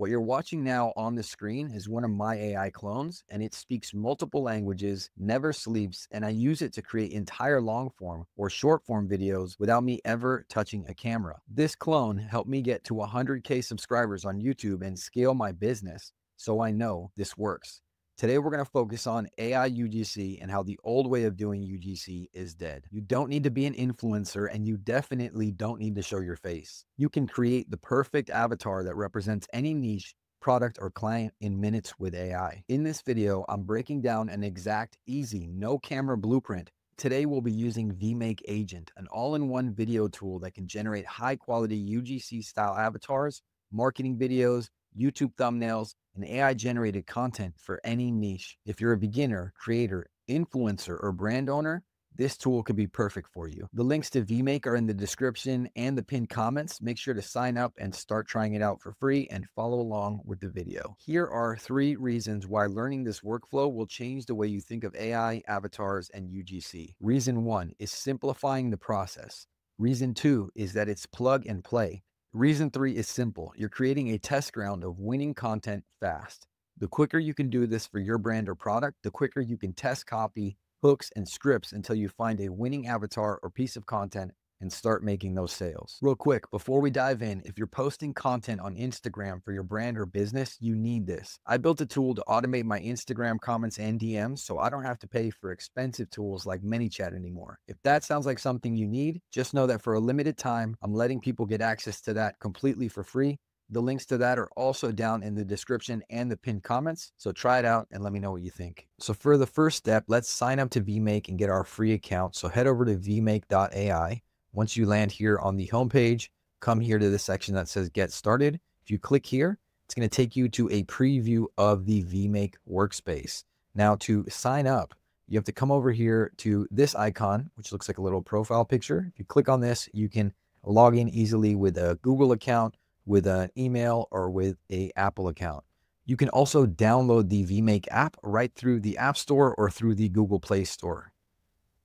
What you're watching now on the screen is one of my AI clones, and it speaks multiple languages, never sleeps, and I use it to create entire long form or short form videos without me ever touching a camera. This clone helped me get to 100K subscribers on YouTube and scale my business, so I know this works. Today, we're going to focus on AI UGC and how the old way of doing UGC is dead. You don't need to be an influencer and you definitely don't need to show your face. You can create the perfect avatar that represents any niche, product, or client in minutes with AI. In this video, I'm breaking down an exact, easy, no camera blueprint. Today, we'll be using VMake Agent, an all in one video tool that can generate high quality UGC style avatars, marketing videos, YouTube thumbnails, and AI generated content for any niche. If you're a beginner, creator, influencer, or brand owner, this tool could be perfect for you. The links to VMake are in the description and the pinned comments. Make sure to sign up and start trying it out for free and follow along with the video. Here are three reasons why learning this workflow will change the way you think of AI, avatars, and UGC. Reason one is simplifying the process. Reason two is that it's plug and play. Reason three is simple. You're creating a test ground of winning content fast. The quicker you can do this for your brand or product, the quicker you can test copy, hooks, and scripts until you find a winning avatar or piece of content and start making those sales. Real quick, before we dive in, if you're posting content on Instagram for your brand or business, you need this. I built a tool to automate my Instagram comments and DMs so I don't have to pay for expensive tools like ManyChat anymore. If that sounds like something you need, just know that for a limited time, I'm letting people get access to that completely for free. The links to that are also down in the description and the pinned comments. So try it out and let me know what you think. So for the first step, let's sign up to VMake and get our free account. So head over to vmake.ai. Once you land here on the homepage, come here to the section that says get started. If you click here, it's going to take you to a preview of the VMake workspace. Now to sign up, you have to come over here to this icon, which looks like a little profile picture. If you click on this, you can log in easily with a Google account, with an email, or with a Apple account. You can also download the VMake app right through the App Store or through the Google Play Store.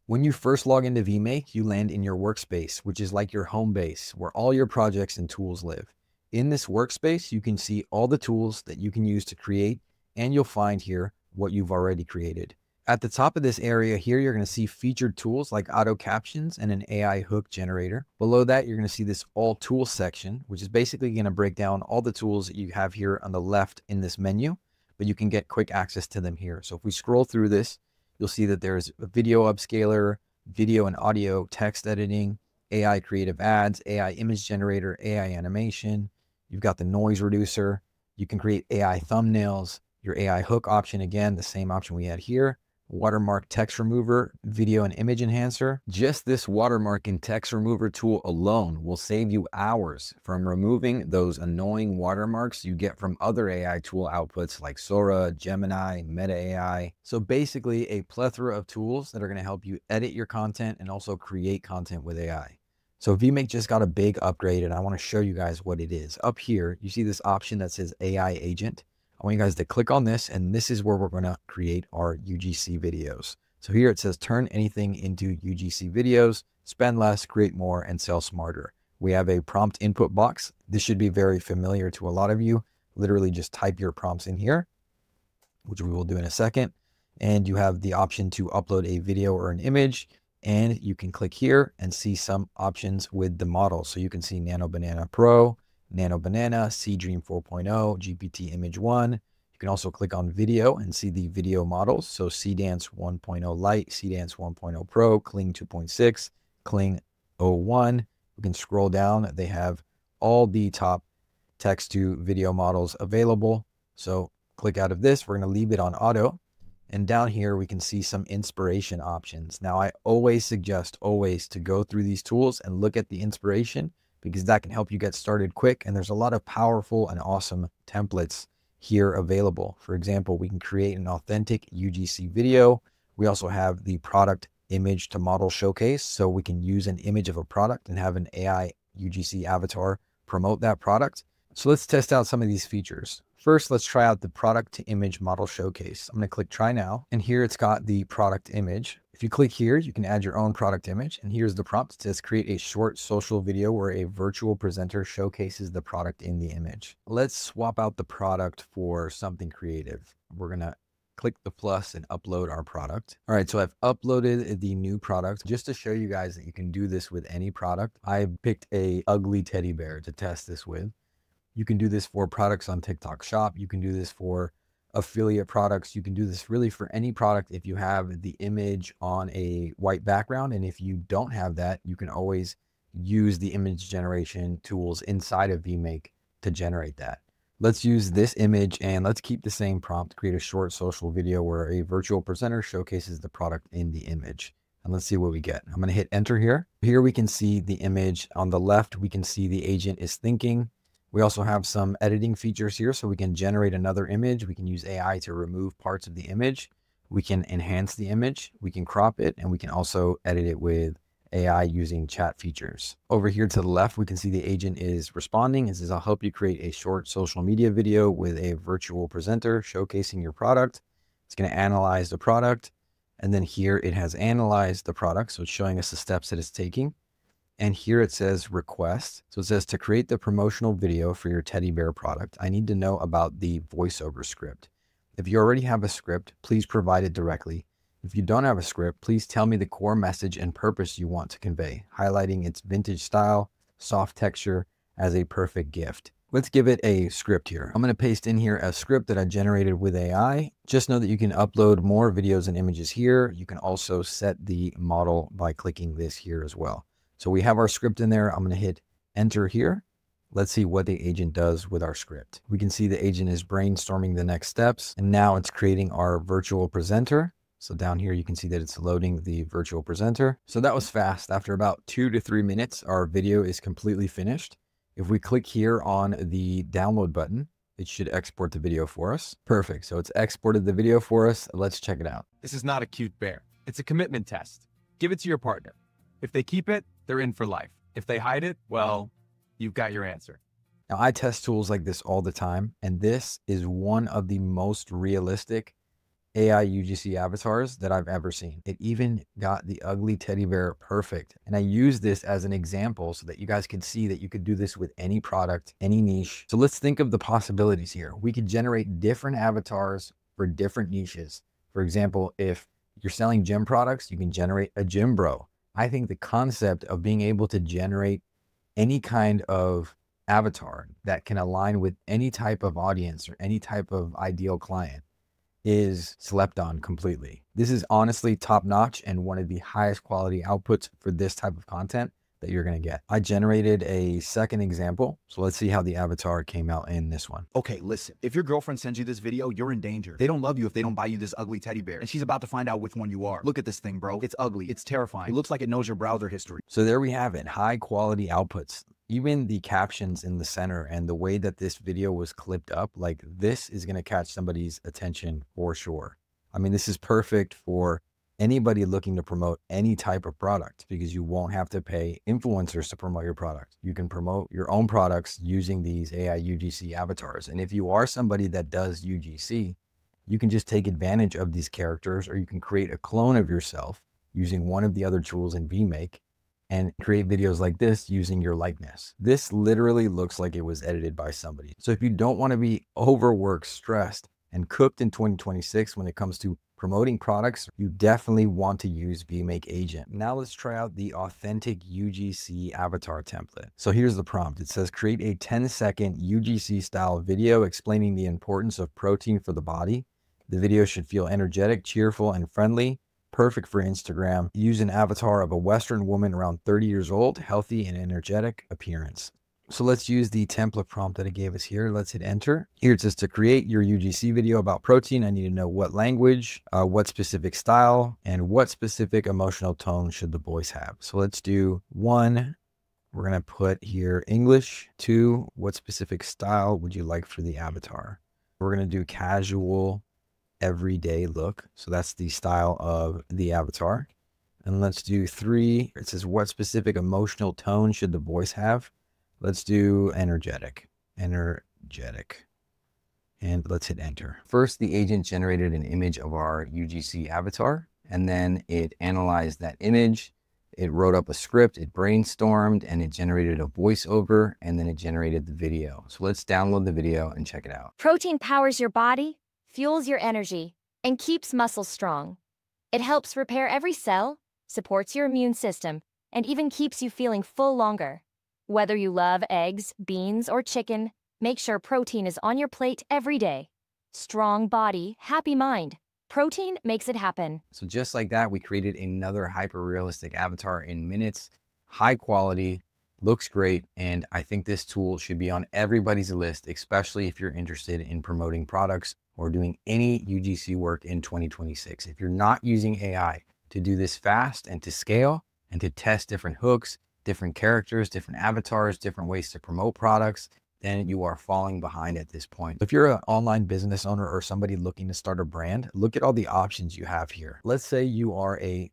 When you first log into VMake, you land in your workspace, which is like your home base where all your projects and tools live. In this workspace, you can see all the tools that you can use to create, and you'll find here what you've already created. At the top of this area here, you're going to see featured tools like auto captions and an AI hook generator. Below that, you're going to see this all tools section, which is basically going to break down all the tools that you have here on the left in this menu, but you can get quick access to them here. So if we scroll through this, you'll see that there's a video upscaler, video and audio text editing, AI creative ads, AI image generator, AI animation. You've got the noise reducer. You can create AI thumbnails, your AI hook option, again, the same option we had here watermark text remover, video and image enhancer. Just this watermark and text remover tool alone will save you hours from removing those annoying watermarks you get from other AI tool outputs like Sora, Gemini, Meta AI. So basically a plethora of tools that are going to help you edit your content and also create content with AI. So VMake just got a big upgrade and I want to show you guys what it is. Up here, you see this option that says AI agent. I want you guys to click on this and this is where we're going to create our UGC videos. So here it says turn anything into UGC videos, spend less, create more, and sell smarter. We have a prompt input box. This should be very familiar to a lot of you. Literally just type your prompts in here, which we will do in a second. And you have the option to upload a video or an image. And you can click here and see some options with the model. So you can see Nano Banana Pro, Nano Banana, Seedream 4.0, GPT Image 1. You can also click on video and see the video models. So Seedance 1.0 Lite, Seedance 1.0 Pro, Kling 2.6, Kling O1. We can scroll down. They have all the top text to video models available. So click out of this. We're going to leave it on auto. And down here, we can see some inspiration options. Now, I always suggest always to go through these tools and look at the inspiration because that can help you get started quick. And there's a lot of powerful and awesome templates here available. For example, we can create an authentic UGC video. We also have the product image to model showcase. So we can use an image of a product and have an AI UGC avatar promote that product. So let's test out some of these features. First, let's try out the product to image model showcase. I'm going to click try now. And here it's got the product image. If you click here, you can add your own product image. And here's the prompt. Says create a short social video where a virtual presenter showcases the product in the image. Let's swap out the product for something creative. We're going to click the plus and upload our product. All right, so I've uploaded the new product just to show you guys that you can do this with any product. I picked a ugly teddy bear to test this with. You can do this for products on TikTok Shop. You can do this for affiliate products. You can do this really for any product if you have the image on a white background. And if you don't have that, you can always use the image generation tools inside of VMake to generate that. Let's use this image and let's keep the same prompt, create a short social video where a virtual presenter showcases the product in the image. And let's see what we get. I'm going to hit enter here. Here we can see the image on the left. We can see the agent is thinking. We also have some editing features here, so we can generate another image. We can use AI to remove parts of the image. We can enhance the image, we can crop it, and we can also edit it with AI using chat features. Over here to the left, we can see the agent is responding. It says, I'll help you create a short social media video with a virtual presenter showcasing your product. It's going to analyze the product. And then here it has analyzed the product. So it's showing us the steps that it's taking. And here it says request. So it says to create the promotional video for your teddy bear product, I need to know about the voiceover script. If you already have a script, please provide it directly. If you don't have a script, please tell me the core message and purpose you want to convey, highlighting its vintage style, soft texture as a perfect gift. Let's give it a script here. I'm going to paste in here a script that I generated with AI. Just know that you can upload more videos and images here. You can also set the model by clicking this here as well. So we have our script in there. I'm going to hit enter here. Let's see what the agent does with our script. We can see the agent is brainstorming the next steps and now it's creating our virtual presenter. So down here, you can see that it's loading the virtual presenter. So that was fast. After about two to three minutes, our video is completely finished. If we click here on the download button, it should export the video for us. Perfect. So it's exported the video for us. Let's check it out. This is not a cute bear. It's a commitment test. Give it to your partner. If they keep it, they're in for life. If they hide it, well, you've got your answer. Now, I test tools like this all the time, and this is one of the most realistic AI UGC avatars that I've ever seen. It even got the ugly teddy bear perfect. And I use this as an example so that you guys can see that you could do this with any product, any niche. So let's think of the possibilities here. We could generate different avatars for different niches. For example, if you're selling gym products, you can generate a gym bro. I think the concept of being able to generate any kind of avatar that can align with any type of audience or any type of ideal client is slept on completely. This is honestly top notch and one of the highest quality outputs for this type of content that you're going to get. I generated a second example. So let's see how the avatar came out in this one. Okay, listen. If your girlfriend sends you this video, you're in danger. They don't love you if they don't buy you this ugly teddy bear. And she's about to find out which one you are. Look at this thing, bro. It's ugly. It's terrifying. It looks like it knows your browser history. So there we have it. High quality outputs. Even the captions in the center and the way that this video was clipped up, like this is going to catch somebody's attention for sure. I mean, this is perfect for anybody looking to promote any type of product because you won't have to pay influencers to promote your product. You can promote your own products using these AI UGC avatars. And if you are somebody that does UGC, you can just take advantage of these characters or you can create a clone of yourself using one of the other tools in VMake and create videos like this using your likeness. This literally looks like it was edited by somebody. So if you don't want to be overworked, stressed, and cooked in 2026 when it comes to promoting products, you definitely want to use VMake Agent. Now let's try out the authentic UGC avatar template. So here's the prompt. It says create a 10 second UGC style video explaining the importance of protein for the body. The video should feel energetic, cheerful, and friendly. Perfect for Instagram. Use an avatar of a Western woman around 30 years old, healthy and energetic appearance. So let's use the template prompt that it gave us here. Let's hit enter. Here it says to create your UGC video about protein, I need to know what language, uh, what specific style, and what specific emotional tone should the voice have. So let's do one. We're going to put here English. Two, what specific style would you like for the avatar? We're going to do casual, everyday look. So that's the style of the avatar. And let's do three. It says what specific emotional tone should the voice have? Let's do energetic. energetic. And let's hit enter. First, the agent generated an image of our UGC avatar, and then it analyzed that image. It wrote up a script, it brainstormed, and it generated a voiceover, and then it generated the video. So let's download the video and check it out. Protein powers your body, fuels your energy, and keeps muscles strong. It helps repair every cell, supports your immune system, and even keeps you feeling full longer. Whether you love eggs, beans, or chicken, make sure protein is on your plate every day. Strong body, happy mind. Protein makes it happen. So just like that, we created another hyper-realistic avatar in minutes, high quality, looks great, and I think this tool should be on everybody's list, especially if you're interested in promoting products or doing any UGC work in 2026. If you're not using AI to do this fast and to scale and to test different hooks, different characters, different avatars, different ways to promote products, then you are falling behind at this point. If you're an online business owner or somebody looking to start a brand, look at all the options you have here. Let's say you are a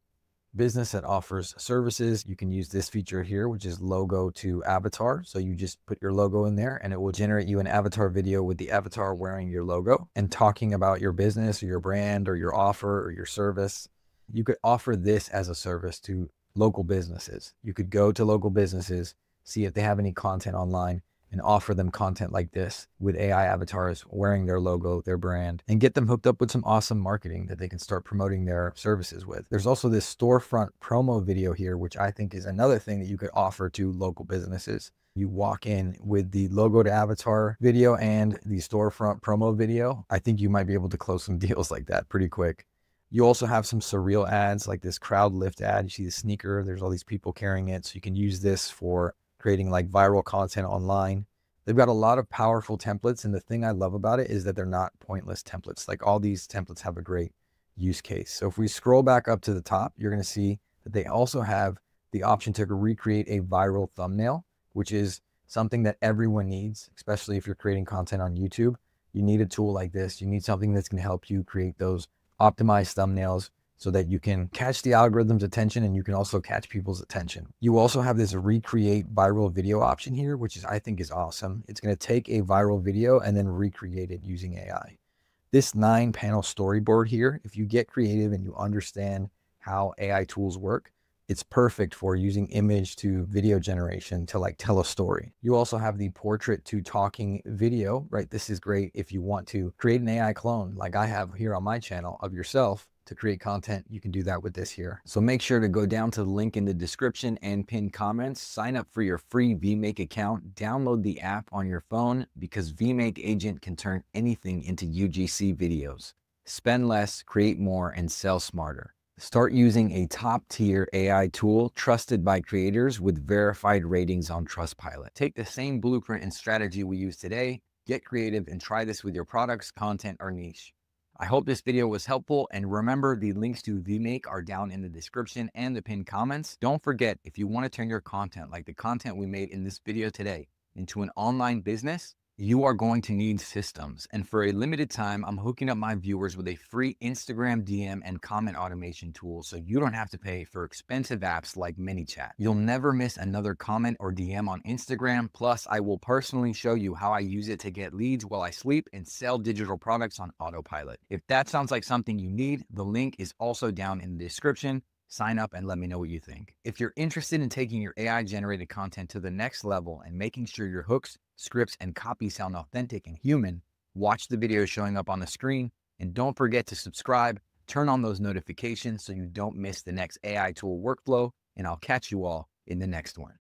business that offers services. You can use this feature here, which is logo to avatar. So you just put your logo in there and it will generate you an avatar video with the avatar wearing your logo and talking about your business or your brand or your offer or your service. You could offer this as a service to local businesses. You could go to local businesses, see if they have any content online and offer them content like this with AI avatars wearing their logo, their brand, and get them hooked up with some awesome marketing that they can start promoting their services with. There's also this storefront promo video here, which I think is another thing that you could offer to local businesses. You walk in with the logo to avatar video and the storefront promo video. I think you might be able to close some deals like that pretty quick. You also have some surreal ads like this crowd lift ad. You see the sneaker, there's all these people carrying it. So you can use this for creating like viral content online. They've got a lot of powerful templates. And the thing I love about it is that they're not pointless templates. Like all these templates have a great use case. So if we scroll back up to the top, you're going to see that they also have the option to recreate a viral thumbnail, which is something that everyone needs, especially if you're creating content on YouTube. You need a tool like this. You need something that's going to help you create those optimized thumbnails so that you can catch the algorithm's attention and you can also catch people's attention. You also have this recreate viral video option here, which is I think is awesome. It's going to take a viral video and then recreate it using AI. This nine panel storyboard here, if you get creative and you understand how AI tools work, it's perfect for using image to video generation to like tell a story. You also have the portrait to talking video, right? This is great if you want to create an AI clone like I have here on my channel of yourself to create content, you can do that with this here. So make sure to go down to the link in the description and pin comments, sign up for your free vMake account, download the app on your phone because vMake Agent can turn anything into UGC videos. Spend less, create more, and sell smarter. Start using a top tier AI tool trusted by creators with verified ratings on Trustpilot. Take the same blueprint and strategy we use today, get creative, and try this with your products, content, or niche. I hope this video was helpful and remember the links to VMake are down in the description and the pinned comments. Don't forget, if you want to turn your content like the content we made in this video today into an online business, you are going to need systems. And for a limited time, I'm hooking up my viewers with a free Instagram DM and comment automation tool so you don't have to pay for expensive apps like ManyChat. You'll never miss another comment or DM on Instagram. Plus, I will personally show you how I use it to get leads while I sleep and sell digital products on autopilot. If that sounds like something you need, the link is also down in the description sign up and let me know what you think. If you're interested in taking your AI generated content to the next level and making sure your hooks, scripts, and copy sound authentic and human, watch the video showing up on the screen and don't forget to subscribe, turn on those notifications so you don't miss the next AI tool workflow, and I'll catch you all in the next one.